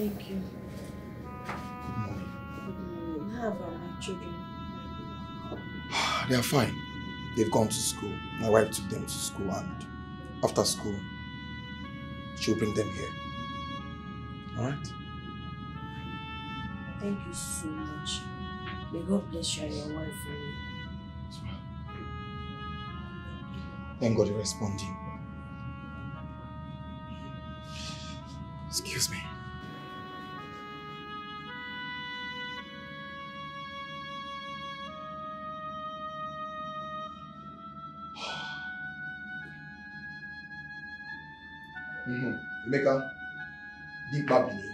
Thank you. Good morning. Good morning. How about my children? [sighs] They are fine. They've gone to school. My wife took them to school and after school, she'll bring them here. Alright? Thank you so much. May God bless you and your wife for me. Thank God you're responding. Excuse me. Mm-hmm. Emeka, Big Babini.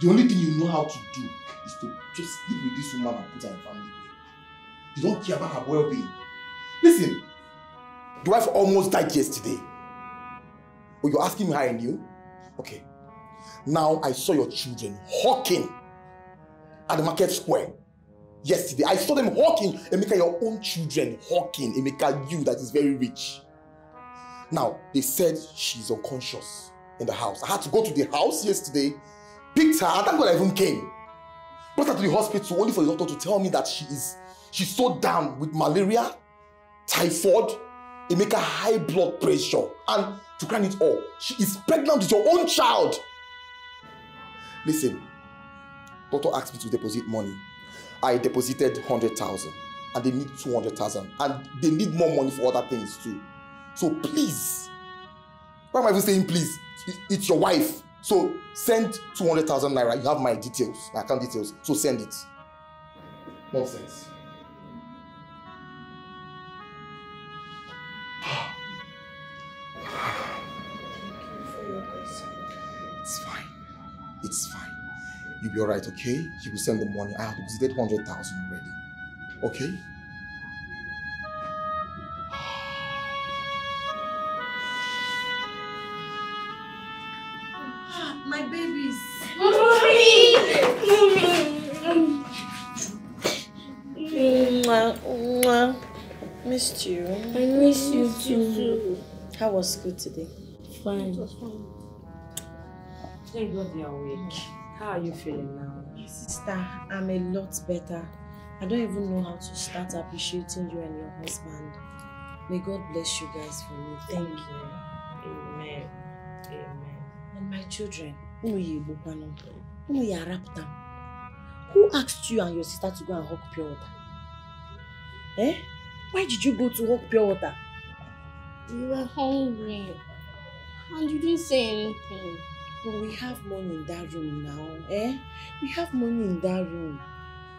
The only thing you know how to do is to just sleep with this woman and put her in family. You don't care about her well-being. Listen, the wife almost died yesterday. Oh, you're asking me how I knew? Okay. Now I saw your children hawking at the market square yesterday. I saw them hawking. Emeka, your own children hawking. Emeka, you that is very rich. Now, they said she's unconscious in the house. I had to go to the house yesterday, picked her, and thank God I even came. Brought her to the hospital only for the doctor to tell me that she is she's so down with malaria, typhoid, Emeka high blood pressure, and to crown it all, she is pregnant with your own child. Listen, doctor asked me to deposit money. I deposited 100,000 and they need 200,000 and they need more money for other things too. So please, why am I even saying please? It's your wife. So send 200,000 naira. You have my details, my account details. So send it. Nonsense. It's fine. It's fine. You'll be alright, okay? You will send the money. I have deposited 100,000 already. Okay? Missed you. I miss you too. How was school today? Fine. Thank God you're awake. How are you feeling now? Sister, I'm a lot better. I don't even know how to start appreciating you and your husband. May God bless you guys for me. Thank you. Amen. Amen. And my children, ya arapụta m. Who asked you and your sister to go and hawk pure water? Eh? Why did you go to hawk pure water? We were hungry. And you didn't say anything. But we have money in that room now, eh? We have money in that room.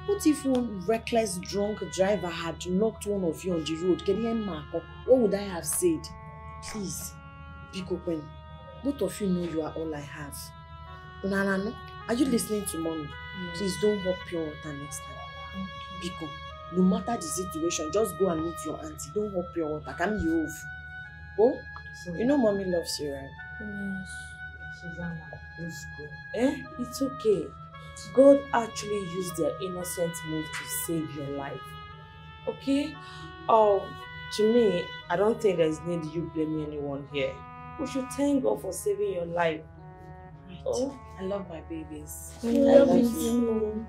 What if one reckless drunk driver had knocked one of you on the road? Can you What would I have said? Please, pick open. both of you know you are all I have. Nana. Are you listening to mommy? Please don't hop pure water next time. be Biko, no matter the situation, just go and meet your auntie. Don't hop pure water. Come you off. Oh, you know mommy loves you, right? Yes. Susanna, let's go. Eh? It's okay. God actually used their innocent move to save your life. Okay? Oh, to me, I don't think there's need you blaming anyone here. We should thank God for saving your life. Oh, I love my babies. I love you too.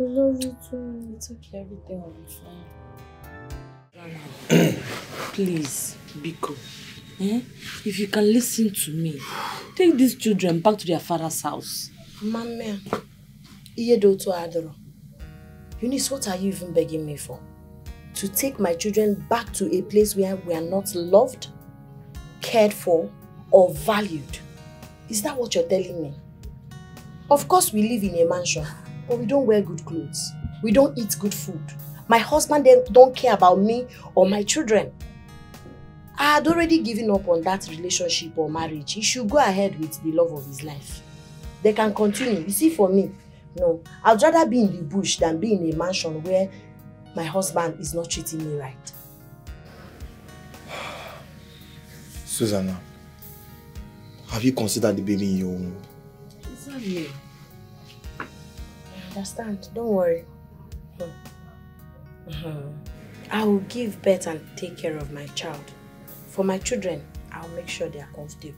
I love you too. It's okay, everything will be fine. Please, Biko. Eh? If you can listen to me, take these children back to their father's house. Mama, adoro. Eunice, what are you even begging me for? To take my children back to a place where we are not loved, cared for, or valued? Is that what you're telling me? Of course, we live in a mansion, but we don't wear good clothes. We don't eat good food. My husband then don't care about me or my children. I had already given up on that relationship or marriage. He should go ahead with the love of his life. They can continue. You see, for me, no. I'd rather be in the bush than be in a mansion where my husband is not treating me right. [sighs] Susanna, have you considered the baby in your womb? Exactly. Understand. Don't worry. Hmm. Mhm. I will give birth and take care of my child. For my children, I'll make sure they are comfortable.